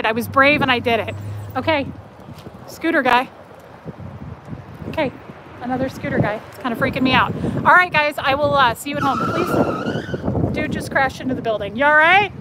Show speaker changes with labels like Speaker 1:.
Speaker 1: it. I was brave and I did it. Okay, scooter guy. Okay, another scooter guy. It's kind of freaking me out. All right, guys, I will uh, see you at home. Please, dude just crashed into the building. You all right?